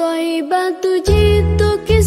toibatu jitu ki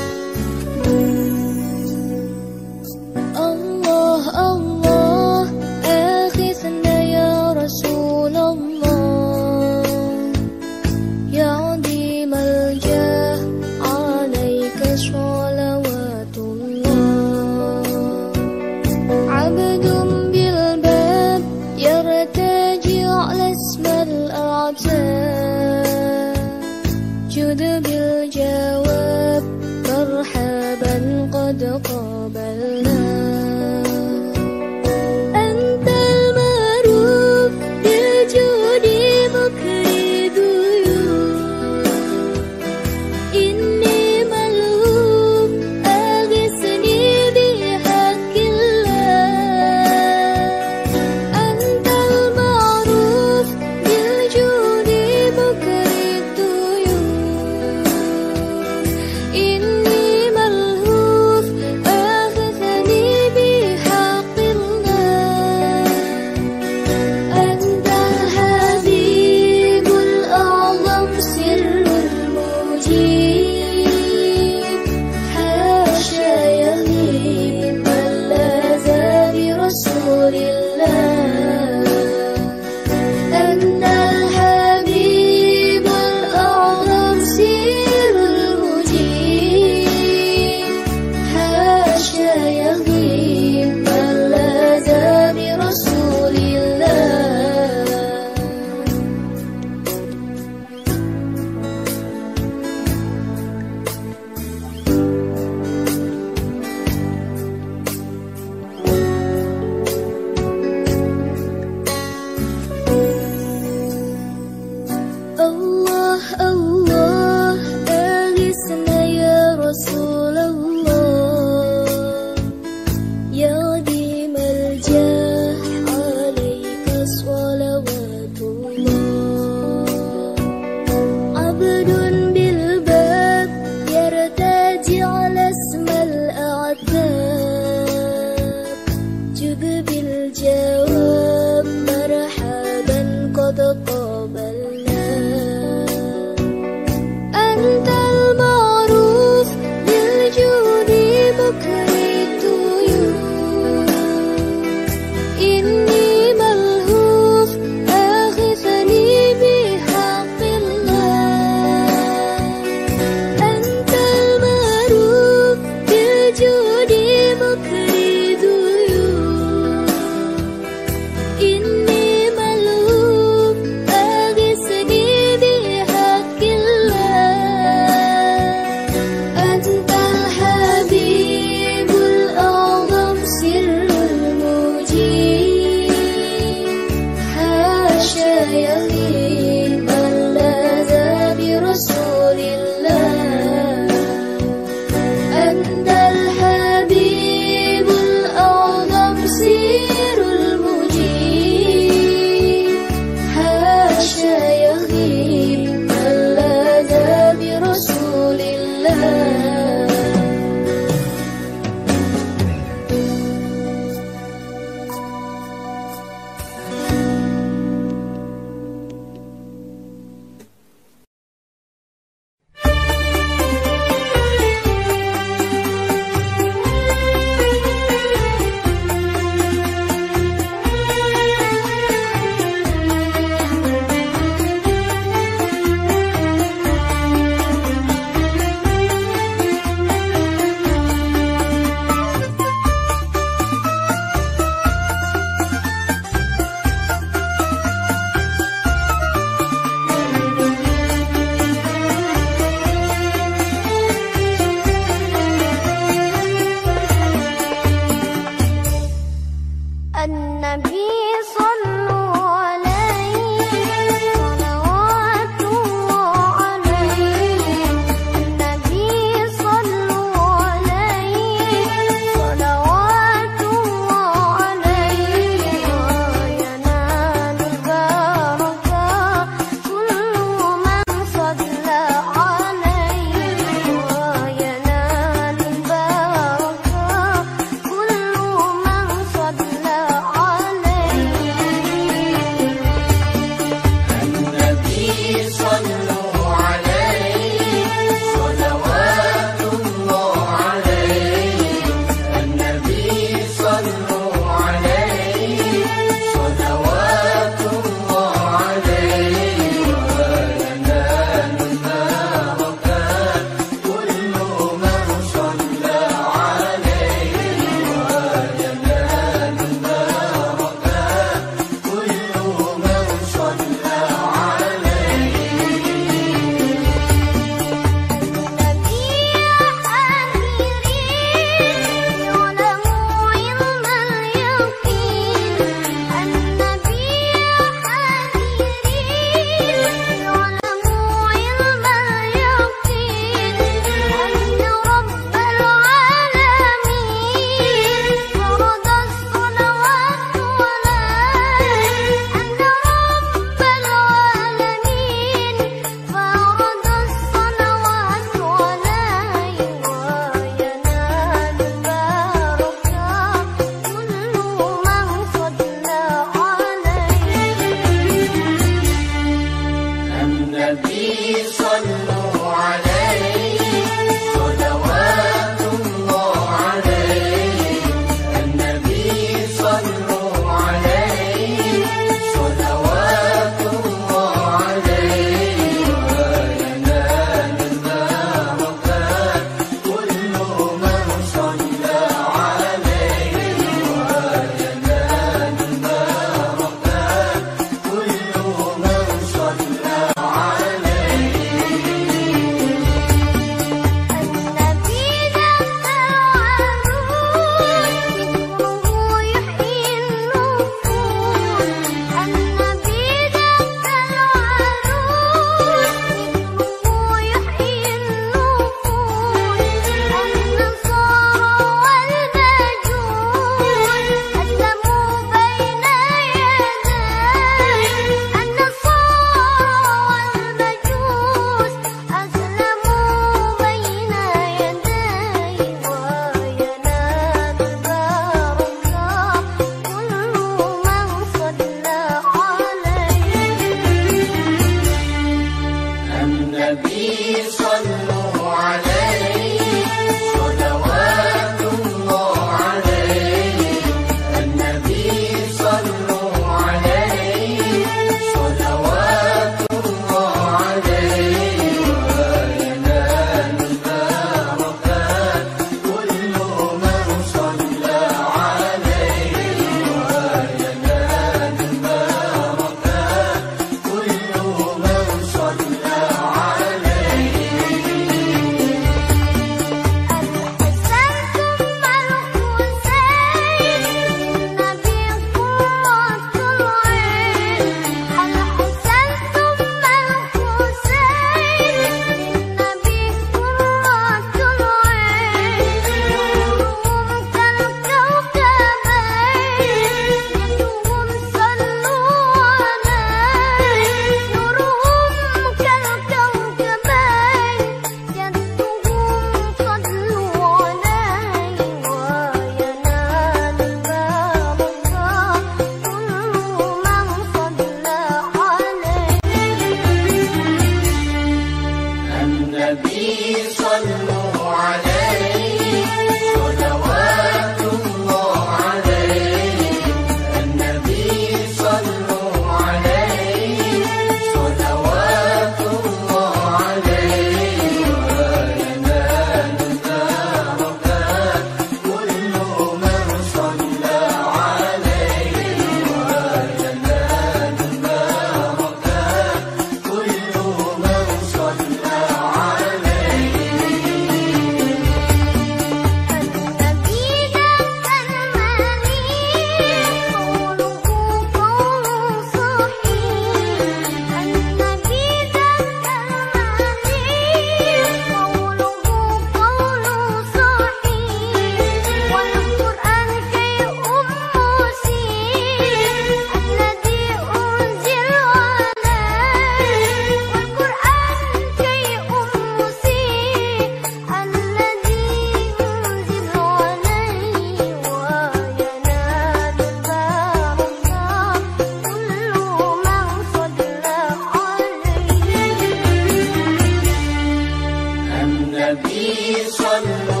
النبي صلى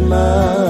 Mà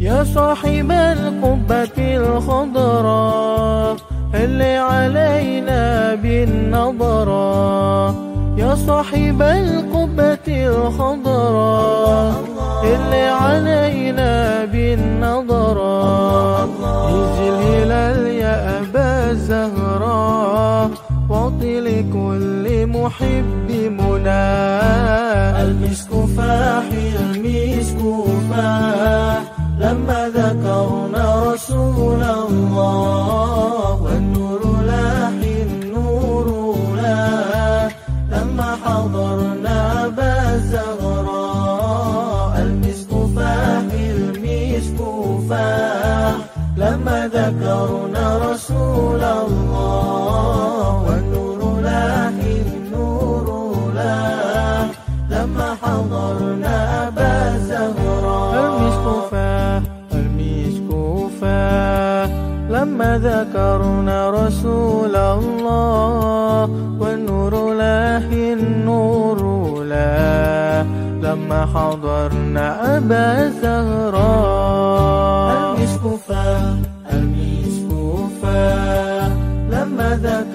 يا صاحب القبة الخضراء هل علينا بالنظرة؟ يا صاحب القبة الخضراء هل علينا بالنظرة؟ هز الهلال يا أبا زهراء واعطي لكل محب منا. المسك فاح المسك فاح. لما ذكرنا رسول الله والنور لاح النور لاح لما حضرنا أبا الزهراء المسك فاح المسك فاح لما ذكرنا ذكرنا رسول الله والنور لاه النور لاه لما حضرنا أبا زهراء. المسكوفة المسكوفة لما ذكرنا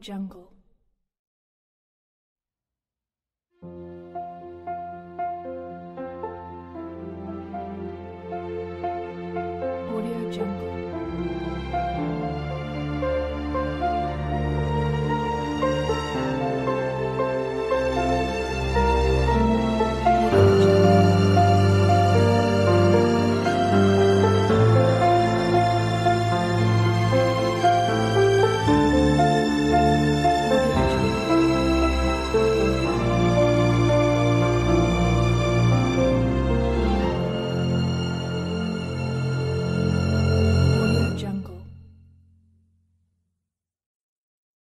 Jungle.